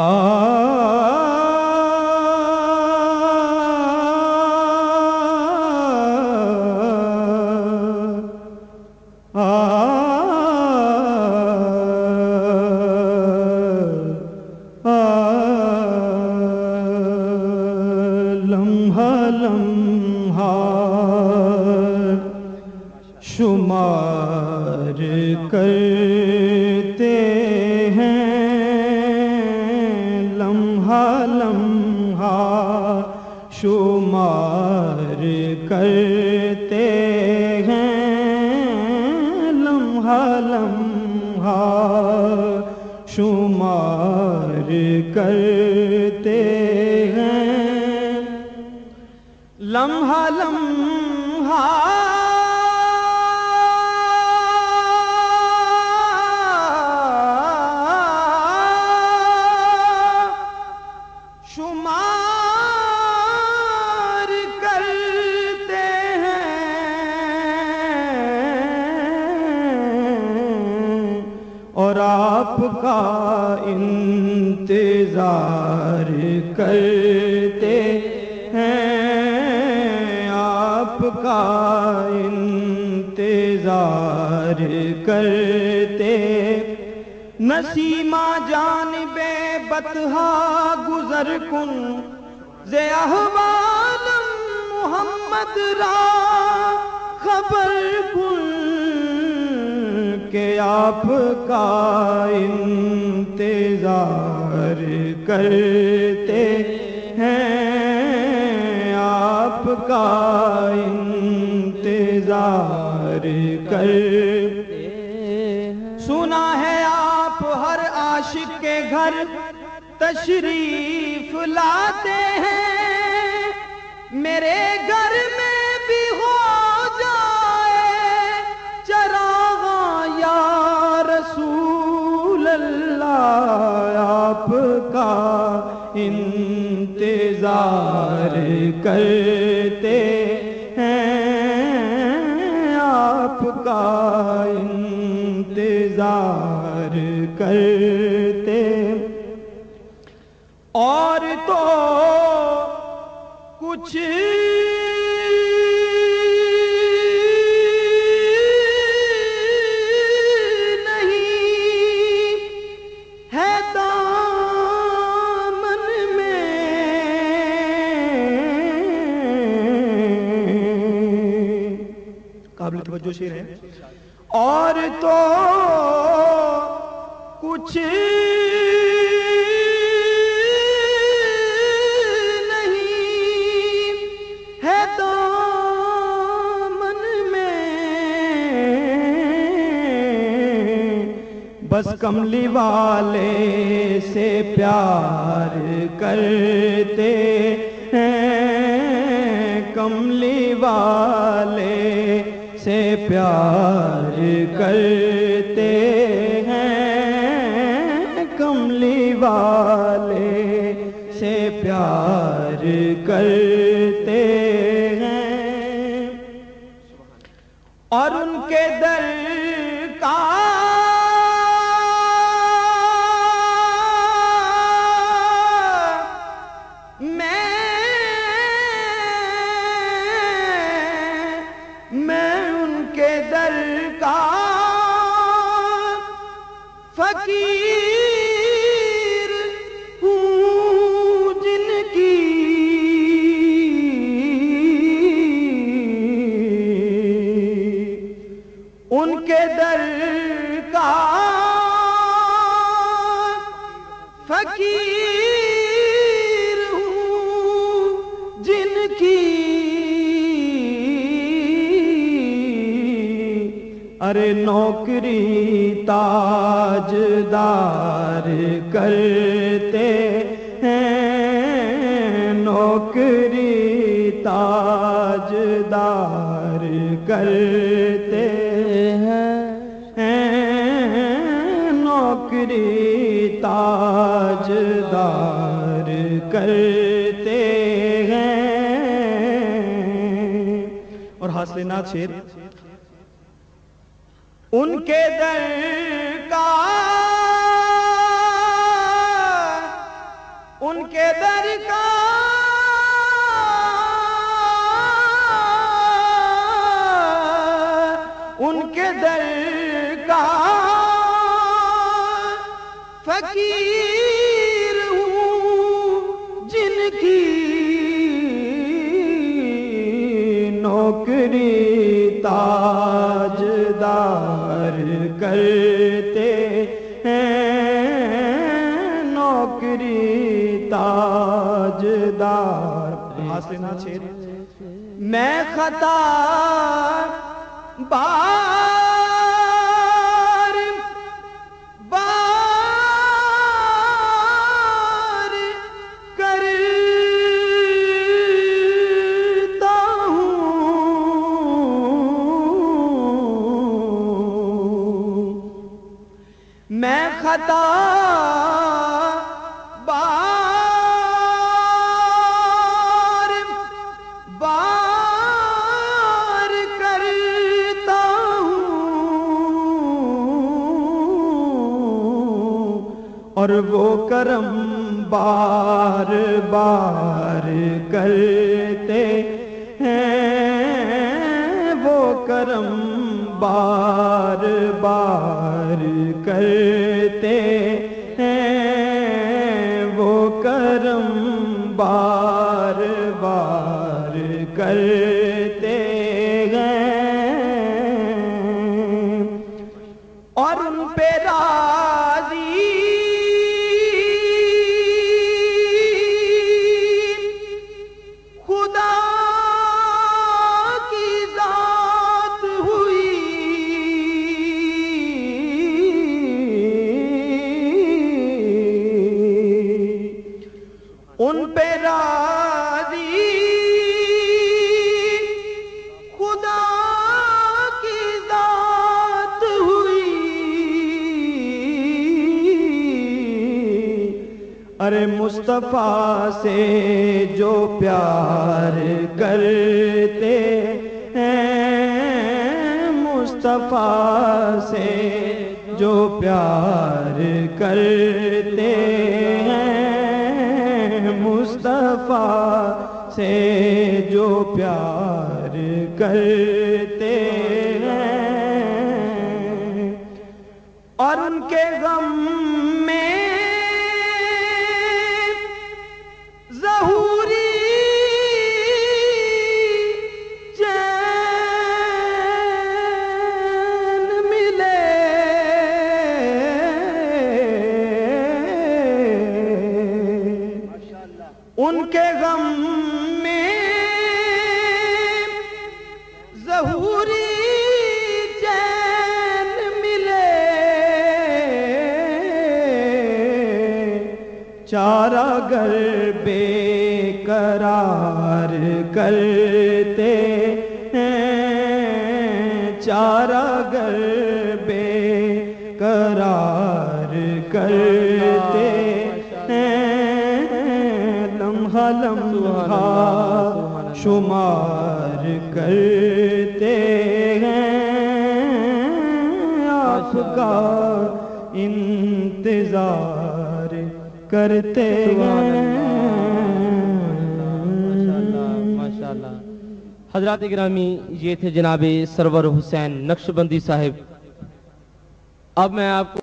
लम्हा लम्हा लम्हा शुमार करते हैं। लम्हा लम्हा शुमार करते हैं। लम्हा लम्हा आपका इंतज़ार करते हैं। आपका इंतज़ार करते। नसीमा जानबे बतहा गुजर कुन, जे अहवालम मोहम्मद रा, खबर कुन। के आपका इंतज़ार करते हैं। आपका इंतज़ार करते सुना है आप हर आशिक के घर तशरीफ़ लाते हैं। मेरे घर में अल्लाह आपका इंतज़ार करते हैं। आपका इंतज़ार करते तवज्जो शेर है और तो कुछ नहीं है दामन में बस कमली वाले से प्यार करते हैं। कमली वाले से प्यार करते हैं कमली वाले से प्यार करते हैं। और उनके दर फकीर जिनकी अरे नौकरी ताजदार करते हैं नौकरी ताजदार करते हैं नौकरी साजदार करते हैं। और हास्य नाथ शेर, उनके दर का, उनके दर का, उनके दर का, फकीर नौकरी ताजदार करते हैं। नौकरी ताजदार। हासिना छेद। मैं खता बार खता बार बार करता हूँ। और वो करम बार बार करते हैं। वो करम बार बार करते हैं वो करम बार बार करते उन पे राज़ी। खुदा की जात हुई। अरे मुस्तफ़ा से जो प्यार करते हैं, मुस्तफ़ा से जो प्यार करते मुस्तफ़ा से जो प्यार करते हैं। और उनके गम चारा घर बेकरार करते हैं। चारा घर बेकरार करते हैं। लम्हा लम्हा शुमार करते हैं। आपका इंतज़ार करते हज़रत ग्रामी ये थे जनाब सरवर हुसैन नक्शबंदी साहिब। अब मैं आपको